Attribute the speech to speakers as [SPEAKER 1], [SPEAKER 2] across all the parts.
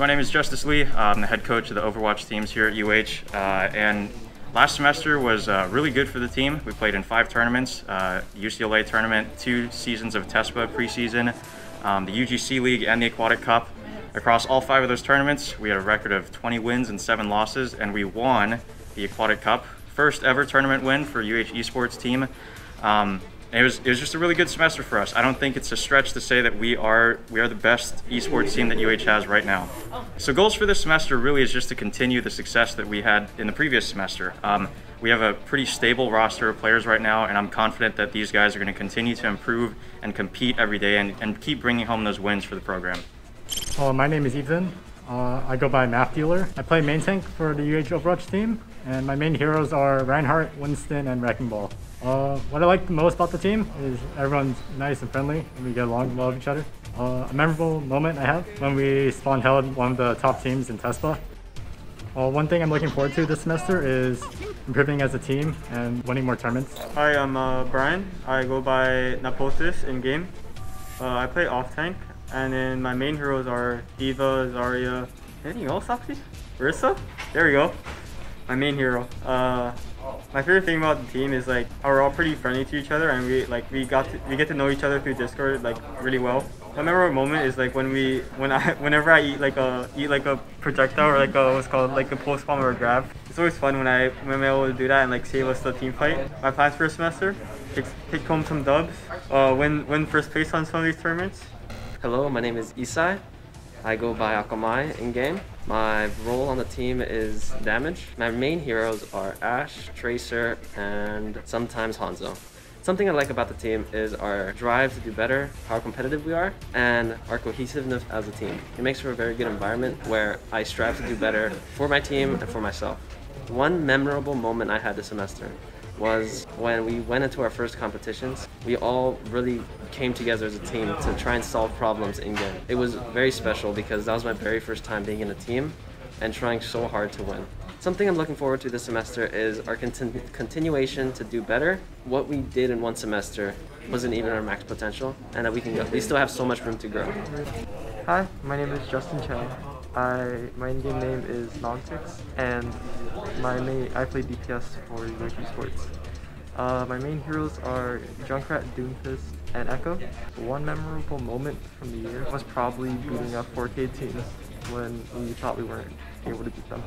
[SPEAKER 1] My name is Justice Lee. I'm the head coach of the Overwatch teams here at UH. Uh, and last semester was uh, really good for the team. We played in five tournaments uh, UCLA tournament, two seasons of TESPA preseason, um, the UGC League, and the Aquatic Cup. Across all five of those tournaments, we had a record of 20 wins and seven losses, and we won the Aquatic Cup. First ever tournament win for UH Esports team. Um, it was, it was just a really good semester for us. I don't think it's a stretch to say that we are we are the best esports team that UH has right now. So goals for this semester really is just to continue the success that we had in the previous semester. Um, we have a pretty stable roster of players right now, and I'm confident that these guys are going to continue to improve and compete every day and, and keep bringing home those wins for the program.
[SPEAKER 2] Uh, my name is Ethan. Uh, I go by Math Dealer. I play main tank for the UH Overwatch team, and my main heroes are Reinhardt, Winston, and Wrecking Ball. Uh, what I like the most about the team is everyone's nice and friendly, and we get along well with each other. Uh, a memorable moment I have when we spawn held one of the top teams in TESPA. Uh, one thing I'm looking forward to this semester is improving as a team and winning more tournaments.
[SPEAKER 3] Hi, I'm uh, Brian. I go by Napotis in game. Uh, I play off tank, and then my main heroes are D.Va, Zarya. Anything else, Oxy? Orisa? There we go. My main hero. Uh, my favorite thing about the team is like how we're all pretty friendly to each other, and we like we got to, we get to know each other through Discord like really well. My memorable moment is like when we when I whenever I eat like a eat like a projectile or like a what's called like a pulse bomb or a grab. It's always fun when I when I'm able to do that and like save us the team fight. My plans for a semester: take, take home some dubs, uh, win win first place on some of these tournaments.
[SPEAKER 4] Hello, my name is Isai. I go by Akamai in game. My role on the team is damage. My main heroes are Ashe, Tracer, and sometimes Hanzo. Something I like about the team is our drive to do better, how competitive we are, and our cohesiveness as a team. It makes for a very good environment where I strive to do better for my team and for myself. One memorable moment I had this semester was when we went into our first competitions. We all really came together as a team to try and solve problems in game. It was very special because that was my very first time being in a team and trying so hard to win. Something I'm looking forward to this semester is our continu continuation to do better. What we did in one semester wasn't even our max potential, and that we can go. We still have so much room to grow.
[SPEAKER 5] Hi, my name is Justin Chow. I my in-game name is Nontix, and my main I play DPS for UH Esports. Uh, my main heroes are Junkrat, Doomfist, and Echo. One memorable moment from the year was probably beating up 4K teams when we thought we weren't able to beat them.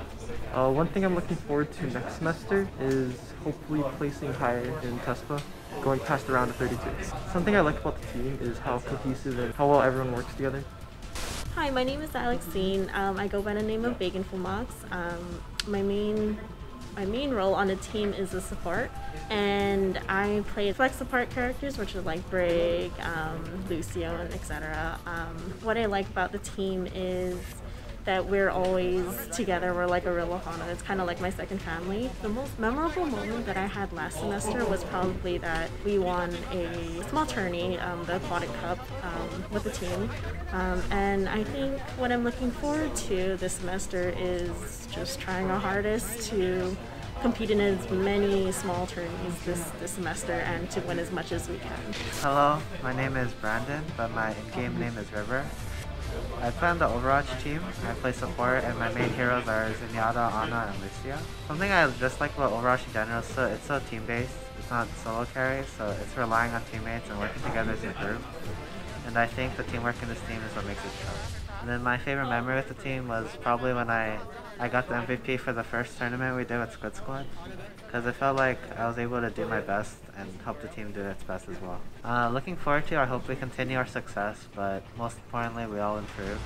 [SPEAKER 5] Uh, one thing I'm looking forward to next semester is hopefully placing higher in TESPA, going past the round of 32. Something I like about the team is how cohesive and how well everyone works together.
[SPEAKER 6] Hi, my name is Alexine. Um, I go by the name of Baconful Mox. Um, my main my main role on the team is the support, and I play flex support characters, which are like Brig, um, Lucio, and etc. Um, what I like about the team is that we're always together. We're like a real Ohana. It's kind of like my second family. The most memorable moment that I had last semester was probably that we won a small tourney, um, the Aquatic Cup, um, with the team. Um, and I think what I'm looking forward to this semester is just trying our hardest to compete in as many small tourneys this, this semester and to win as much as we can.
[SPEAKER 7] Hello, my name is Brandon, but my in-game name is River. I play on the Overwatch team. I play support, and my main heroes are Zenyatta, Ana, and Lucio. Something I just like about Overwatch in general is so it's so team-based. It's not solo carry, so it's relying on teammates and working together as a group. And I think the teamwork in this team is what makes it strong. And then my favorite memory with the team was probably when I, I got the MVP for the first tournament we did with Squid Squad. Because it felt like I was able to do my best and help the team do its best as well. Uh, looking forward to, I hope we continue our success, but most importantly, we all improve.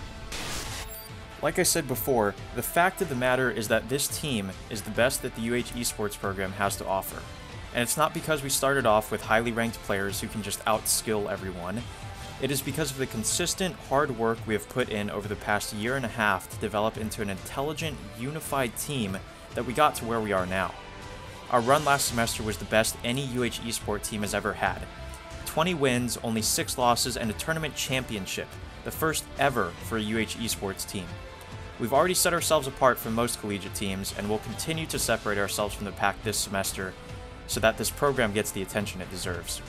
[SPEAKER 8] Like I said before, the fact of the matter is that this team is the best that the UH Esports program has to offer. And it's not because we started off with highly ranked players who can just outskill everyone. It is because of the consistent hard work we have put in over the past year and a half to develop into an intelligent, unified team that we got to where we are now. Our run last semester was the best any UH Esport team has ever had. 20 wins, only 6 losses, and a tournament championship, the first ever for a UH Esports team. We've already set ourselves apart from most collegiate teams, and will continue to separate ourselves from the pack this semester so that this program gets the attention it deserves.